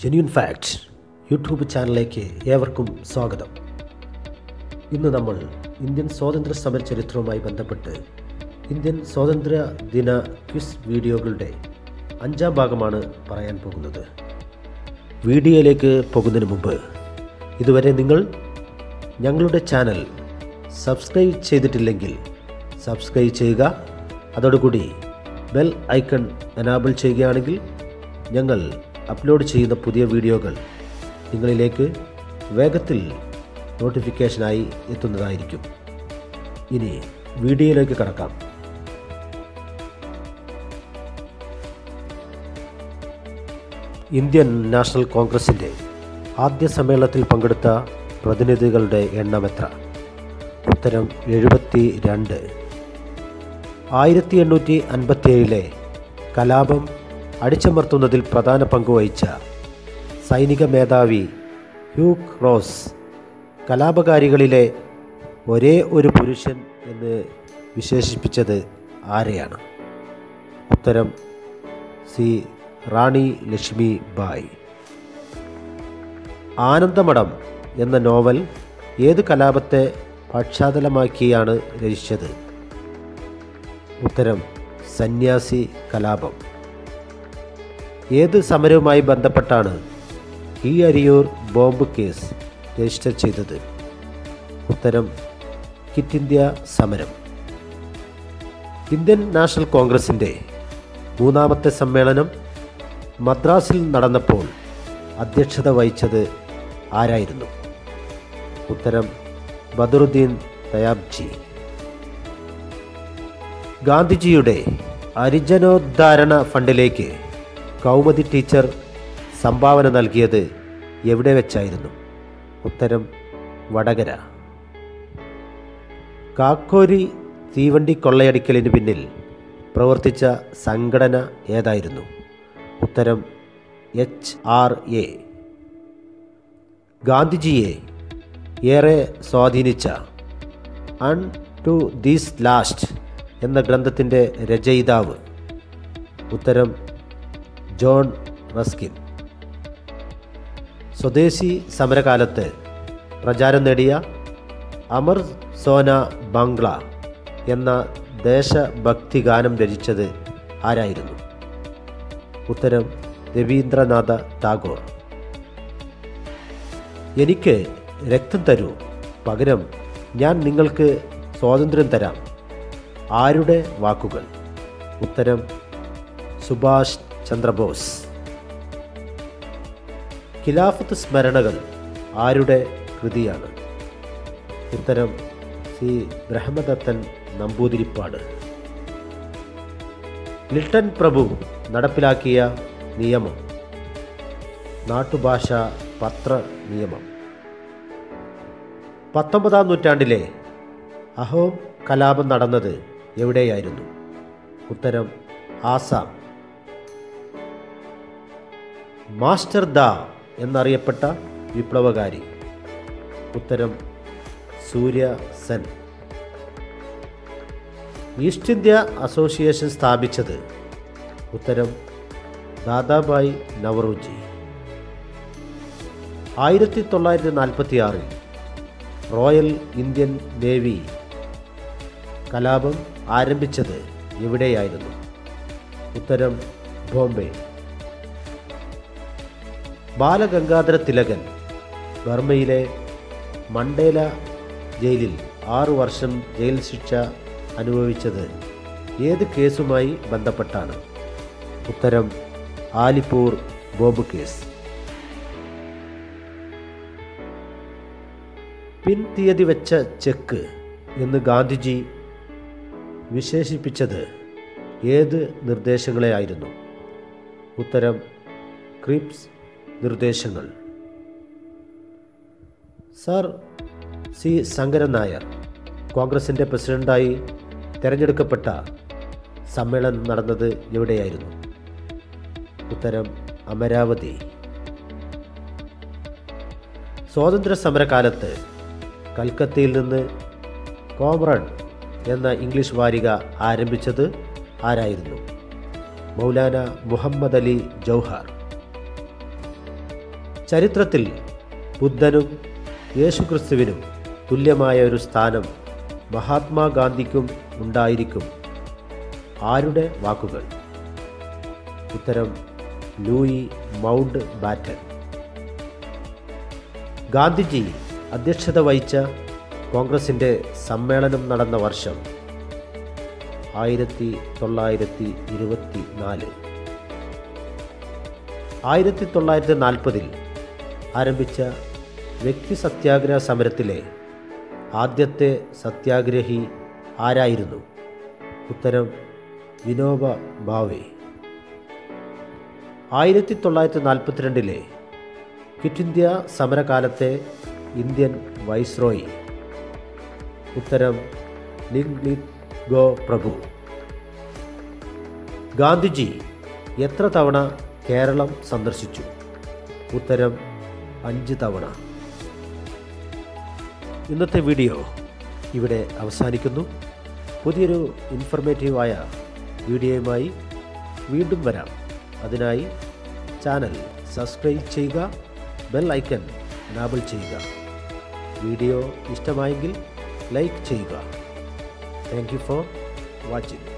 Genuine fact YouTube ചാനലിലേക്ക് ഏവർക്കും സ്വാഗതം. ഇന്ന് നമ്മൾ ഇന്ത്യൻ സ്വാതന്ത്ര്യ സമര ചരിത്രവുമായി ബന്ധപ്പെട്ട് ഇന്ത്യൻ സ്വാതന്ത്ര്യ ദിന ക്വിസ് വീഡിയോകളുടെ അഞ്ചാം ഭാഗമാണ് പറയാൻ പോകുന്നത്. വീഡിയോയിലേക്ക് പോകുന്നതിന് മുമ്പ് ഇതുവരെ നിങ്ങൾ ഞങ്ങളുടെ ചാനൽ സബ്സ്ക്രൈബ് ചെയ്തിട്ടില്ലെങ്കിൽ സബ്സ്ക്രൈബ് ചെയ്യുക. അതോടുകൂടി ബെൽ ഐക്കൺ എനാബിൾ ചെയ്യുകയാണെങ്കിൽ ഞങ്ങൾ അപ്ലോഡ് ചെയ്യുന്ന പുതിയ വീഡിയോകൾ നിങ്ങളിലേക്ക് വേഗത്തിൽ നോട്ടിഫിക്കേഷനായി എത്തുന്നതായിരിക്കും. ഇനി വീഡിയോയിലേക്ക് കടക്കാം. ഇന്ത്യൻ നാഷണൽ കോൺഗ്രസിന്റെ ആദ്യ സമ്മേളനത്തിൽ പങ്കെടുത്ത പ്രതിനിധികളുടെ എണ്ണം എത്ര? ഉത്തരം എഴുപത്തി രണ്ട് ആയിരത്തി എണ്ണൂറ്റി അൻപത്തിയേഴിലെ കലാപം അടിച്ചമർത്തുന്നതിൽ പ്രധാന പങ്കുവഹിച്ച സൈനിക മേധാവി ഹ്യൂക്ക് റോസ് കലാപകാരികളിലെ ഒരേ ഒരു പുരുഷൻ എന്ന് വിശേഷിപ്പിച്ചത് ആരെയാണ്? ഉത്തരം സി റാണി ലക്ഷ്മി ബായ്. ആനന്ദമഠം എന്ന നോവൽ ഏത് കലാപത്തെ പശ്ചാത്തലമാക്കിയാണ് രചിച്ചത്? ഉത്തരം സന്യാസി കലാപം. ഏത് സമരവുമായി ബന്ധപ്പെട്ടാണ് ഈ അരിയൂർ ബോംബ് കേസ് രജിസ്റ്റർ ചെയ്തത്? ഉത്തരം കിറ്റ് ഇന്ത്യ സമരം. ഇന്ത്യൻ നാഷണൽ കോൺഗ്രസിന്റെ മൂന്നാമത്തെ സമ്മേളനം മദ്രാസിൽ നടന്നപ്പോൾ അധ്യക്ഷത വഹിച്ചത് ആരായിരുന്നു? ഉത്തരം ബദറുദ്ദീൻ തയാബ്ജി. ഗാന്ധിജിയുടെ ഹരിജനോദ്ധാരണ ഫണ്ടിലേക്ക് കൗമുദി ടീച്ചർ സംഭാവന നൽകിയത് എവിടെ വെച്ചായിരുന്നു? ഉത്തരം വടകര. കാക്കോരി തീവണ്ടി കൊള്ളയടിക്കലിന് പിന്നിൽ പ്രവർത്തിച്ച സംഘടന ഏതായിരുന്നു? ഉത്തരം എച്ച് ആർ എ. ഗാന്ധിജിയെ ഏറെ സ്വാധീനിച്ച അൺ ടു ദീസ് ലാസ്റ്റ് എന്ന ഗ്രന്ഥത്തിന്റെ രചയിതാവ്. ഉത്തരം ജോൺ റസ്കിൻ. സ്വദേശി സമരകാലത്ത് പ്രചാരം നേടിയ അമർ സോന ബംഗ്ല എന്ന ദേശഭക്തി ഗാനം രചിച്ചത് ആരായിരുന്നു? ഉത്തരം രവീന്ദ്രനാഥ ടാഗോർ. എനിക്ക് രക്തം തരൂ. പകരം ഞാൻ നിങ്ങൾക്ക് സ്വാതന്ത്ര്യം തരാം. ആരുടെ വാക്കുകൾ? ഉത്തരം സുഭാഷ് ചന്ദ്രബോസ്. ഖിലാഫത്ത് സ്മരണകൾ ആരുടെ കൃതിയാണ്? ഉത്തരം സി. ബ്രഹ്മദത്തൻ നമ്പൂതിരിപ്പാട്. ലിട്ടൺ പ്രഭു നടപ്പിലാക്കിയ നിയമം. നാട്ടുഭാഷ പത്ര നിയമം. പത്തൊമ്പതാം നൂറ്റാണ്ടിലെ അഹോം കലാപം നടന്നത് എവിടെയായിരുന്നു? ഉത്തരം ആസാം. മാസ്റ്റർ ദ എന്നറിയപ്പെട്ട വിപ്ലവകാരി. ഉത്തരം Surya Sen. East India Association സ്ഥാപിച്ചത് ഉത്തരം ദാദാബായ് നവറോജി. ആയിരത്തി തൊള്ളായിരത്തി നാൽപ്പത്തി ആറിൽ റോയൽ ഇന്ത്യൻ നേവി കലാപം ആരംഭിച്ചത് എവിടെയായിരുന്നു? ഉത്തരം ബോംബെ. ബാലഗംഗാധര തിലകൻ ബർമ്മയിലെ മണ്ടേല ജയിലിൽ ആറു വർഷം ജയിൽ ശിക്ഷ അനുഭവിച്ചത് ഏത് കേസുമായി ബന്ധപ്പെട്ടാണ്? ഉത്തരം ആലിപ്പൂർ ബോബ് കേസ്. പിൻ തീയതി വെച്ച ചെക്ക് എന്ന് ഗാന്ധിജി വിശേഷിപ്പിച്ചത് ഏത് നിർദ്ദേശങ്ങളെ ആയിരുന്നു ഉത്തരം ക്രിപ്സ് നിർദ്ദേശങ്ങൾ. Sir C. ശങ്കരൻ നായർ കോൺഗ്രസിന്റെ പ്രസിഡന്റായി തിരഞ്ഞെടുക്കപ്പെട്ട സമ്മേളനം നടന്നത് എവിടെയായിരുന്നു? ഉത്തരം അമരാവതി. സ്വാതന്ത്ര്യ സമരകാലത്ത് കൽക്കത്തയിൽ നിന്ന് കോമ്രഡ് എന്ന ഇംഗ്ലീഷ് വാരിക ആരംഭിച്ചത് ആരായിരുന്നു? മൗലാന മുഹമ്മദ് അലി ജൗഹാർ. ചരിത്രത്തിൽ ബുദ്ധനും യേശുക്രിസ്തുവിനും തുല്യമായ ഒരു സ്ഥാനം മഹാത്മാഗാന്ധിക്കും ഉണ്ടായിരിക്കും. ആരുടെ വാക്കുകൾ? ഉത്തരം ലൂയി മൗണ്ട് ബാറ്റൻ. ഗാന്ധിജി അധ്യക്ഷത വഹിച്ച കോൺഗ്രസിന്റെ സമ്മേളനം നടന്ന വർഷം ആയിരത്തി തൊള്ളായിരത്തി ഇരുപത്തി നാല് ആയിരത്തി തൊള്ളായിരത്തി നാൽപ്പതിൽ ആരംഭിച്ച വ്യക്തി സത്യാഗ്രഹ സമരത്തിലെ ആദ്യത്തെ സത്യാഗ്രഹി ആരായിരുന്നു? ഉത്തരം വിനോബ ഭാവെ ആയിരത്തി തൊള്ളായിരത്തി നാൽപ്പത്തിരണ്ടിലെ ക്വിറ്റ് ഇന്ത്യ സമരകാലത്തെ ഇന്ത്യൻ വൈസ്രോയി. ഉത്തരം ലിംഗ്ലിത് ഗോ പ്രഭു. ഗാന്ധിജി എത്ര തവണ കേരളം സന്ദർശിച്ചു? ഉത്തരം അഞ്ച് തവണ. ഇന്നത്തെ വീഡിയോ ഇവിടെ അവസാനിക്കുന്നു. പുതിയൊരു ഇൻഫർമേറ്റീവായ വീഡിയോയുമായി വീണ്ടും വരാം. അതിനായി ചാനൽ സബ്സ്ക്രൈബ് ചെയ്യുക ബെൽ ഐക്കൺ എനാബിൾ ചെയ്യുക. വീഡിയോ ഇഷ്ടമായെങ്കിൽ ലൈക്ക് ചെയ്യുക. Thank you for watching